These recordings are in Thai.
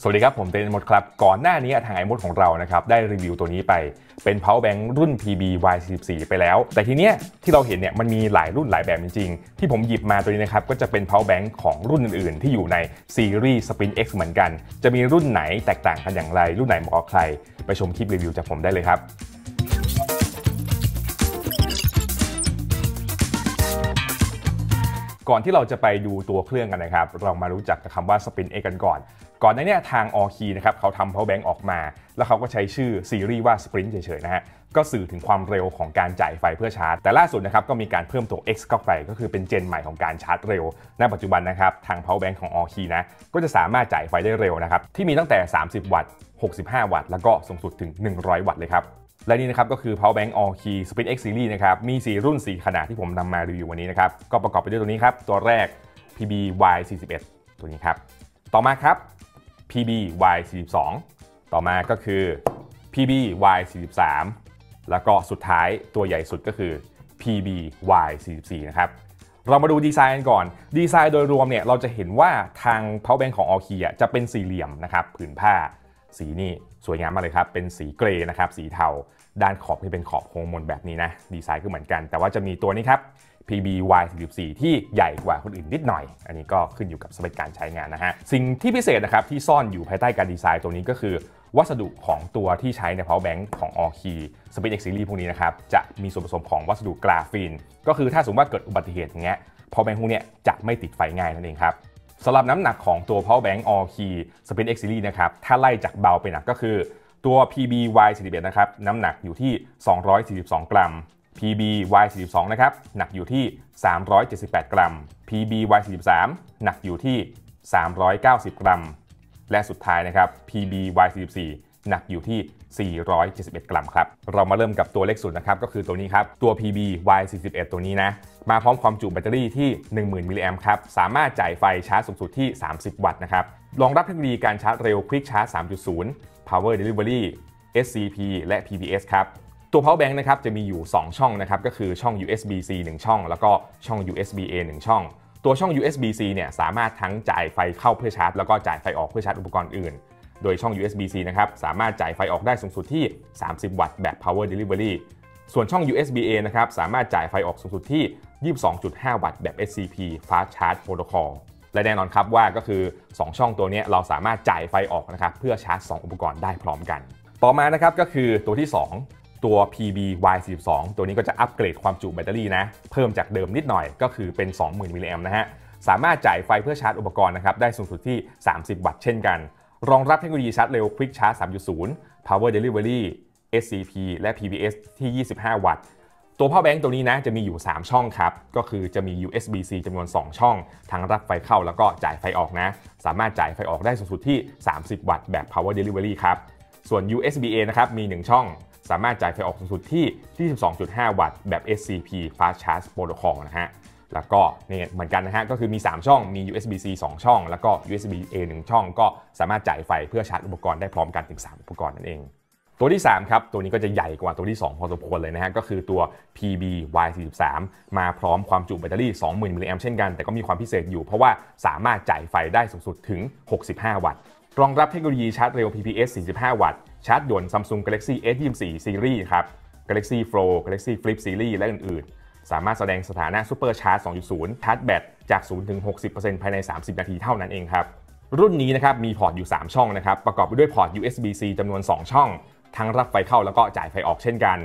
สวัสดีครับ ผมเตนมดครับ ก่อนหน้านี้ทางไอมดของเรานะครับได้รีวิวตัวนี้ไปเป็น power bank รุ่น PB Y44 ไปแล้ว แต่ทีเนี้ยที่เราเห็นเนี่ยมันมีหลายรุ่นหลายแบบจริงๆ ที่ผมหยิบมาตัวนี้นะครับก็จะเป็น power bank ของรุ่นอื่นๆ ที่อยู่ในซีรีส์ Spin X เหมือนกัน จะมีรุ่นไหนแตกต่างกันอย่างไร รุ่นไหนเหมาะกับใคร ไปชมคลิปรีวิวจากผมได้เลยครับ ก่อนที่เราจะไปดูตัวเครื่องกันนะครับ เรามารู้จักกับคำว่า Spin X กันก่อน ก่อนหน้านี้ทาง o อคีนะครับเขาทำ power bank ออกมา แล้วเขาก็ใช้ชื่อซีรีส์ว่า Sprint เฉยๆนะฮะ ก็สื่อถึงความเร็วของการจ่ายไฟเพื่อชาร์จ แต่ล่าสุดนะครับก็มีการเพิ่มตัว X เข้าไป ก็คือเป็นเจนใหม่ของการชาร์จเร็ว ณ ปัจจุบันนะครับทาง power bank ของ o อคีนะ ก็จะสามารถจ่ายไฟได้เร็วนะครับ ที่มีตั้งแต่ 30 วัตต์ 65 วัตต์ แล้วก็สูงสุดถึง 100 วัตต์เลยครับ และนี่นะครับก็คือ power bank all key Sprint X series นะครับมี 4 รุ่น 4 ขนาดที่ผมนำมารีวิววันนี้นะครับก็ประกอบไปด้วยตัวนี้ครับ ตัวแรก PB Y41 ตัวนี้ครับ ต่อมาครับ PB Y42 ต่อมาก็คือ PB Y43 แล้วก็สุดท้ายตัวใหญ่สุดก็คือ PB Y44 นะครับเรามาดูดีไซน์กันก่อน ดีไซน์โดยรวมเนี่ยเราจะเห็นว่าทาง power bank ของ all key อะจะเป็นสี่เหลี่ยมนะครับผืนผ้า สีนี่สวยงามมากเลยครับ เป็นสีเกรย์นะครับ สีเทา ด้านขอบที่เป็นขอบโค้งมนแบบนี้นะ ดีไซน์ก็เหมือนกัน แต่ว่าจะมีตัวนี้ครับ PBY44 ที่ใหญ่กว่าคนอื่นนิดหน่อย อันนี้ก็ขึ้นอยู่กับสเปคการใช้งานนะฮะ สิ่งที่พิเศษนะครับที่ซ่อนอยู่ภายใต้การดีไซน์ตัวนี้ก็คือ วัสดุของตัวที่ใช้ใน power bank ของ All Key Speed X Series พวกนี้นะครับ จะมีส่วนผสมของวัสดุกราฟีน ก็คือถ้าสมมติว่าเกิดอุบัติเหตุอย่างเงี้ย power bank พวกนี้ยจะไม่ติดไฟง่ายนั่นเองครับ สำหรับน้ำหนักของตัว power bank all key spin X series นะครับ ถ้าไล่จากเบาไปหนักก็คือ ตัว PB Y41 นะครับ น้ำหนักอยู่ที่ 242 กรัม PB Y42 นะครับ หนักอยู่ที่ 378 กรัม PB Y43 หนักอยู่ที่ 390 กรัม และสุดท้ายนะครับ PB Y44 หนักอยู่ที่ 471 กรัมครับ เรามาเริ่มกับตัวเล็กสุดนะครับ ก็คือตัวนี้ครับ ตัว PB Y41 ตัวนี้นะ มาพร้อมความจุแบตเตอรี่ที่ 10,000 มิลลิแอมป์ครับ สามารถจ่ายไฟชาร์จสูงสุดที่ 30 วัตต์นะครับ รองรับเทคโนโลยีการชาร์จเร็ว Quick Charge 3.0 Power Delivery SCP และ PPS ครับตัว power bank นะครับจะมีอยู่ 2 ช่องนะครับก็คือช่อง USB-C 1 ช่อง แล้วก็ช่อง USB-A 1 ช่อง ตัวช่อง USB-C เนี่ยสามารถทั้งจ่ายไฟเข้าเพื่อชาร์จ แล้วก็จ่ายไฟออกเพื่อชาร์จอุปกรณ์อื่น โดยช่อง USB-C นะครับสามารถจ่ายไฟออกได้สูงสุดที่ 30 วัตต์แบบ Power Delivery ส่วนช่อง USB-A นะครับสามารถจ่ายไฟออกสูงสุดที่ 22.5 วัตต์แบบ SCP Fast Charge Protocol และแน่นอนครับว่าก็คือ 2 ช่องตัวนี้เราสามารถจ่ายไฟออกนะครับเพื่อชาร์จ 2 อุปกรณ์ได้พร้อมกัน ต่อมานะครับก็คือตัวที่ 2 ตัว PB Y42 ตัวนี้ก็จะอัปเกรดความจุแบตเตอรี่นะเพิ่มจากเดิมนิดหน่อยก็คือเป็น 20,000มิลลิแอมป์นะฮะสามารถจ่ายไฟเพื่อชาร์จอุปกรณ์นะครับได้สูงสุดที่ 30 วัตต์เช่นกัน รองรับเทคโนโลยีชาร์จเร็ว Quick Charge 3.0 Power Delivery SCP และ PPS ที่ 25 วัตต์ ตัว power bank ตัวนี้นะจะมีอยู่ 3 ช่องครับ ก็คือจะมี USB-C จำนวน 2 ช่อง ทั้งรับไฟเข้าแล้วก็จ่ายไฟออกนะ สามารถจ่ายไฟออกได้สูงสุดที่ 30 วัตต์แบบ Power Delivery ครับ ส่วน USB-A นะครับมี 1 ช่อง สามารถจ่ายไฟออกสูงสุดที่ 22.5 วัตต์แบบ SCP Fast Charge Protocol นะฮะ แล้วก็นี่เหมือนกันนะฮะก็คือมี 3 ช่องมี USB-C 2 ช่อง แล้วก็ USB-A 1 ช่อง ก็สามารถจ่ายไฟเพื่อชาร์จอุปกรณ์ได้พร้อมกันถึง 3 อุปกรณ์นั่นเอง ตัวที่ 3 ครับ ตัวนี้ก็จะใหญ่กว่าตัวที่ 2 พอสมควรเลยนะฮะก็คือตัว PB Y43 มาพร้อมความจุแบตเตอรี่ 20,000มิลลิแอมป์เช่นกันแต่ก็มีความพิเศษอยู่ เพราะว่าสามารถจ่ายไฟได้สูงสุดถึง 65 วัตต์รองรับเทคโนโลยีชาร์จเร็ว PPS 45 วัตต์ชาร์จด่วน Samsung Galaxy S24 Series ครับ Galaxy Fold Galaxy Flip Series และอื่นๆ สามารถแสดงสถานะ Super Charge 2.0 ชาร์จแบตจาก 0 ถึง 60%ภายใน 30 นาทีเท่านั้นเองครับ รุ่นนี้นะครับมีพอร์ตอยู่ 3 ช่องนะครับ ประกอบไปด้วยพอร์ต USB-C จำนวน 2 ช่อง ทั้งรับไฟเข้าแล้วก็จ่ายไฟออกเช่นกัน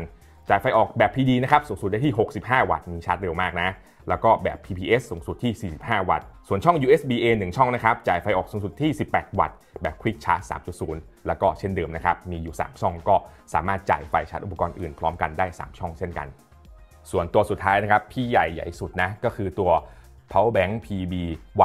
จ่ายไฟออกแบบ PD นะครับสูงสุดได้ที่ 65 วัตต์มีชาร์จเร็วมากนะ แล้วก็แบบ PPS สูงสุดที่ 45 วัตต์ ส่วนช่อง USB-A 1 ช่องนะครับจ่ายไฟออกสูงสุดที่ 18 วัตต์ แบบ Quick Charge 3.0 แล้วก็เช่นเดิมนะครับมีอยู่ 3 ช่องก็สามารถจ่ายไฟชาร์จอุปกรณ์อื่นพร้อมกันได้ 3 ช่องเช่นกัน ส่วนตัวสุดท้ายนะครับพี่ใหญ่ใหญ่สุดนะก็คือตัว power bank PB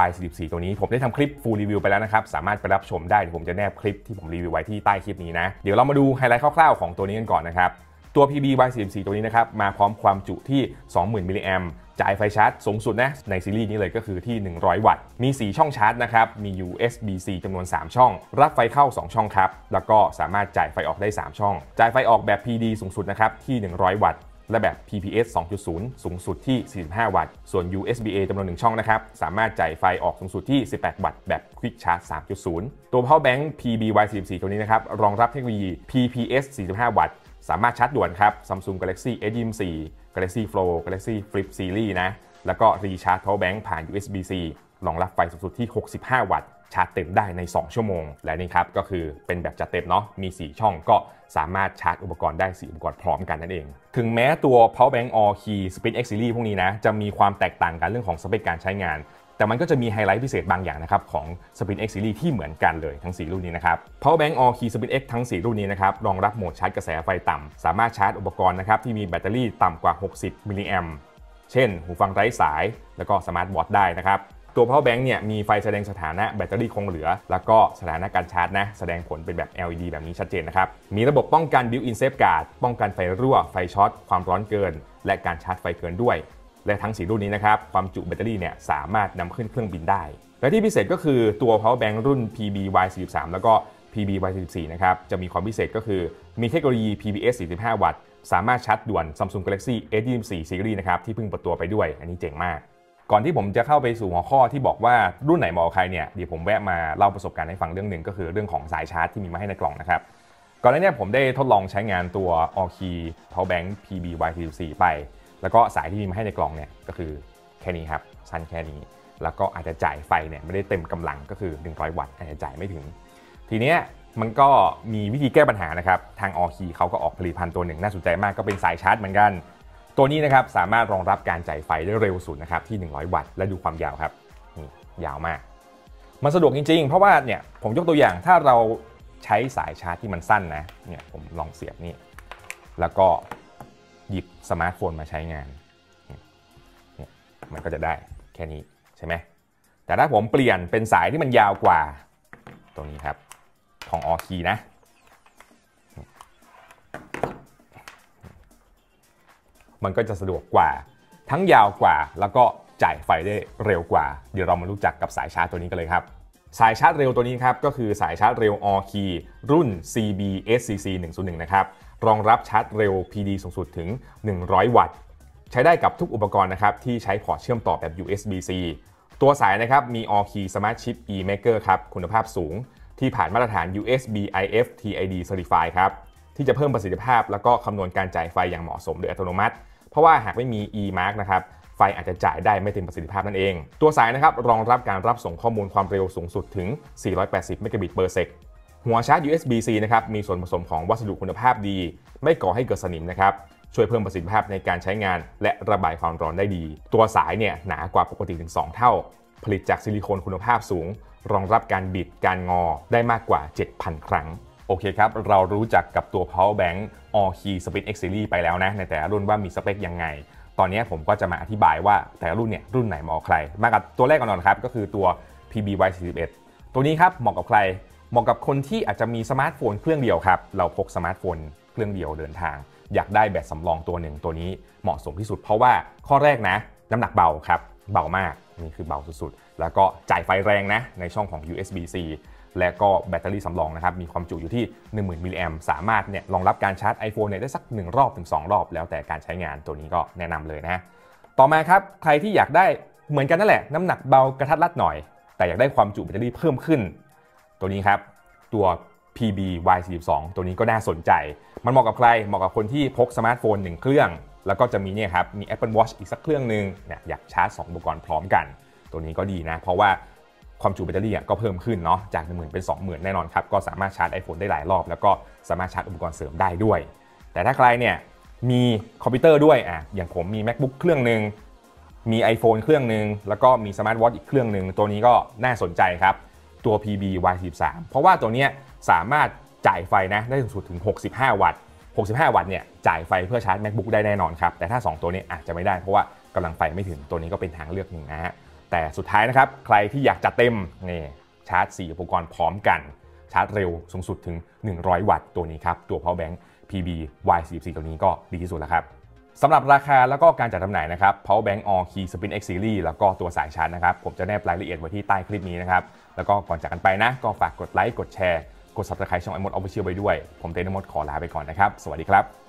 Y44 ตัวนี้ผมได้ทำคลิป full review ไปแล้วนะครับ สามารถไปรับชมได้เดี๋ยวผมจะแนบคลิปที่ผมรีวิวไว้ที่ใต้คลิปนี้นะ เดี๋ยวเรามาดูไฮไลท์คร่าวๆของตัวนี้กันก่อนนะครับ ตัว PB Y44 ตัวนี้นะครับ มาพร้อมความจุที่ 20,000มิลลิแอมจ่ายไฟชาร์จสูงสุดนะในซีรีส์นี้เลยก็คือที่ 100 วัตต์ มี 4 ช่องชาร์จนะครับ มี USB-C จำนวน 3 ช่อง รับไฟเข้า 2 ช่องครับ แล้วก็สามารถจ่ายไฟออกได้ 3 ช่อง จ่ายไฟออกแบบ PD สูงสุดนะครับที่ 100 วัตต์ และแบบ PPS 2.0 สูงสุดที่ 45 วัตต์ ส่วน USB-A จำนวน 1 ช่องนะครับ สามารถจ่ายไฟออกสูงสุดที่ 18 วัตต์ แบบ Quick Charge 3.0 ตัว Power Bank PBY44 ตัวนี้นะครับ รองรับเทคโนโลยี PPS 45 วัตต์ สามารถชาร์จด่วนครับ Samsung Galaxy S24 Galaxy Flow Galaxy Flip Series นะ แล้วก็รีชาร์จ Power Bank ผ่าน USB-C รองรับไฟสูงสุดที่ 65 วัตต์ ชาร์จเต็มได้ใน 2 ชั่วโมง และนี่ครับก็คือเป็นแบบจัดเต็มเนาะมี 4 ช่องก็สามารถชาร์จอุปกรณ์ได้ 4 อุปกรณ์พร้อมกันนั่นเอง ถึงแม้ตัว Power Bank All Key Spin X Series พวกนี้นะจะมีความแตกต่างกันเรื่องของสเปคการใช้งาน แต่มันก็จะมีไฮไลท์พิเศษบางอย่างนะครับของ Spin X Series ที่เหมือนกันเลยทั้ง 4 รุ่นนี้นะครับ Power Bank AUKEY Sprint X ทั้ง 4 รุ่นนี้นะครับรองรับโหมดชาร์จกระแสไฟต่ำสามารถชาร์จอุปกรณ์นะครับที่มีแบตเตอรี่ต่ำกว่า 60มิลลิแอมป์เช่น หูฟังไร้สาย แล้วก็สมาร์ทวอทช์ได้นะครับ ตัว power bank เนี่ยมีไฟแสดงสถานะแบตเตอรี่คงเหลือ แล้วก็สถานะการชาร์จนะแสดงผลเป็นแบบ LED แบบนี้ชัดเจนนะครับมีระบบป้องกัน built-in safeguard ป้องกันไฟรั่วไฟช็อตความร้อนเกิน และการชาร์จไฟเกินด้วย และทั้ง4รุ่นนี้นะครับความจุแบตเตอรี่เนี่ยสามารถนำขึ้นเครื่องบินได้ และที่พิเศษก็คือตัว power bank รุ่น PBY43 แล้วก็ PBY44 นะครับจะมีความพิเศษก็คือมีเทคโนโลยี PBS 45 วัตต์สามารถชาร์จด่วน Samsung Galaxy S24 Series นะครับที่เพิ่งเปิดตัวไปด้วย อันนี้เจ๋งมาก ก่อนที่ผมจะเข้าไปสู่หัวข้อที่บอกว่ารุ่นไหนเหมาะใครเนี่ยเดี๋ยวผมแวะมาเล่าประสบการณ์ให้ฟังเรื่องหนึ่งก็คือเรื่องของสายชาร์จที่มีมาให้ในกล่องนะครับก่อนหน้านี้ผมได้ทดลองใช้งานตัว a l Key Power Bank PBY44 ไป แล้วก็สายที่มีมาให้ในกล่องเนี่ยก็คือแค่นี้ครับสั้นแค่นี้ แล้วก็อาจจะจ่ายไฟเนี่ยไม่ได้เต็มกำลังก็คือ 100 วัตต์อาจจะจ่ายไม่ถึง ทีเนี้ยมันก็มีวิธีแก้ปัญหานะครับ ทาง All Key เขาก็ออกผลิตภัณฑ์ตัวหนึ่งน่าสนใจมากก็เป็นสายชาร์จเหมือนกัน ตัวนี้นะครับสามารถรองรับการจ่ายไฟได้เร็วสุดนะครับที่ 100 วัตต์และดูความยาวครับนี่ยาวมาก มันสะดวกจริง ๆ เพราะว่าเนี่ยผมยกตัวอย่างถ้าเราใช้สายชาร์จที่มันสั้นนะเนี่ยผมลองเสียบนี่แล้วก็หยิบสมาร์ทโฟนมาใช้งานเนี่ยมันก็จะได้แค่นี้ใช่ไหมแต่ถ้าผมเปลี่ยนเป็นสายที่มันยาวกว่าตรงนี้ครับของออคีนะ มันก็จะสะดวกกว่า ทั้งยาวกว่า แล้วก็จ่ายไฟได้เร็วกว่า เดี๋ยวเรามารู้จักกับสายชาร์จตัวนี้กันเลยครับ สายชาร์จเร็วตัวนี้ครับก็คือสายชาร์จเร็ว All Key รุ่น CBSCC 101นะครับรองรับชาร์จเร็ว PD สูงสุดถึง 100 วัตต์ ใช้ได้กับทุกอุปกรณ์นะครับที่ใช้พอร์ตเชื่อมต่อแบบ USB-C ตัวสายนะครับมี All Key Smart Chip eMaker ครับคุณภาพสูง ที่ผ่านมาตรฐาน USB IF TID Certified ครับ ที่จะเพิ่มประสิทธิภาพ แล้วก็คำนวณการจ่ายไฟอย่างเหมาะสมโดยอัตโนมัติ เพราะว่าหากไม่มี e-mark นะครับไฟอาจจะจ่ายได้ไม่เต็มประสิทธิภาพนั่นเอง ตัวสายนะครับรองรับการรับส่งข้อมูลความเร็วสูงสุดถึง 480 เมกะบิตเปอร์เซกหัวชาร์จ USB-C นะครับมีส่วนผสมของวัสดุคุณภาพดี ไม่ก่อให้เกิดสนิมนะครับช่วยเพิ่มประสิทธิภาพในการใช้งาน และระบายความร้อนได้ดี ตัวสายเนี่ยหนากว่าปกติถึง 2 เท่า ผลิตจากซิลิโคนคุณภาพสูง รองรับการบิดการงอได้มากกว่า 7,000 ครั้ง โอเคครับ เรารู้จักกับตัว power bank All Key Spin X Series ไปแล้วนะ ในแต่ละรุ่นว่ามีสเปคยังไง ตอนนี้ผมก็จะมาอธิบายว่าแต่ละรุ่นเนี่ยรุ่นไหนเหมาะกับใคร มากับตัวแรกก่อนครับก็คือตัว PBY41 ตัวนี้ครับเหมาะกับใคร เหมาะกับคนที่อาจจะมีสมาร์ทโฟนเครื่องเดียวครับ เราพกสมาร์ทโฟนเครื่องเดียวเดินทาง อยากได้แบตสำรองตัวหนึ่งตัวนี้เหมาะสมที่สุด เพราะว่าข้อแรกนะน้ำหนักเบาครับเบามากนี่คือเบาสุดๆ แล้วก็จ่ายไฟแรงนะในช่องของ USB-C และก็แบตเตอรี่สำรองนะครับมีความจุอยู่ที่ 10,000มิลลิแอมป์สามารถเนี่ยรองรับการชาร์จ iPhone เนี่ยได้สัก 1 รอบถึง 2 รอบ แล้วแต่การใช้งานตัวนี้ก็แนะนำเลยนะต่อมาครับใครที่อยากได้เหมือนกันนั่นแหละน้ำหนักเบากระทัดรัดหน่อย แต่อยากได้ความจุแบตเตอรี่เพิ่มขึ้น ตัวนี้ครับตัว PBY42 ตัวนี้ก็น่าสนใจ มันเหมาะกับใคร เหมาะกับคนที่พกสมาร์ทโฟน 1 เครื่อง แล้วก็จะมีเนี่ยครับ มี Apple Watch อีกสักเครื่องหนึ่งเนี่ยอยากชาร์จ 2 อุปกรณ์พร้อมกัน ตัวนี้ก็ดีนะ เพราะว่า ความจุแบตเตอรี่ก็เพิ่มขึ้นเนาะจาก 10,000 เป็น 20,000 แน่นอนครับ ก็สามารถชาร์จ iPhone ได้หลายรอบ แล้วก็สามารถชาร์จอุปกรณ์เสริมได้ด้วย แต่ถ้าใครเนี่ยมีคอมพิวเตอร์ด้วยอะอย่างผมมี MacBook เครื่องหนึ่งมี iPhone เครื่องหนึ่งแล้วก็มีสมาร์ทวอทอีกเครื่องหนึ่งตัวนี้ก็น่าสนใจครับตัว PBY43 เพราะว่าตัวนี้สามารถจ่ายไฟนะได้สูงสุดถึง 65 วัตต์ 65 วัตต์เนี่ยจ่ายไฟเพื่อชาร์จ MacBook ได้แน่นอนครับแต่ถ้า 2 ตัวนี้อาจจะไม่ได้เพราะว่ากำลังไฟไม่ถึงตัวนี้ก็เป็นทางเลือกหนึ่งนะฮะ แต่สุดท้ายนะครับใครที่อยากจัดเต็มนี่ชาร์จ 4 อุปกรณ์พร้อมกัน ชาร์จเร็วสูงสุดถึง 100 วัตต์ตัวนี้ครับตัว Power Bank PBY44 ตัวนี้ก็ดีที่สุดแล้วครับสำหรับราคาแล้วก็การจัดจำหน่ายนะครับ Power Bank All Key Spin X Series แล้วก็ตัวสายชาร์จนะครับ ผมจะแนบรายละเอียดไว้ที่ใต้คลิปนี้นะครับ แล้วก็ก่อนจากกันไปนะ ก็ฝากกดไลค์กดแชร์ กด subscribe ช่อง iMod Official ไว้ด้วย ผมเต้นมดขอลาไปก่อนนะครับ สวัสดีครับ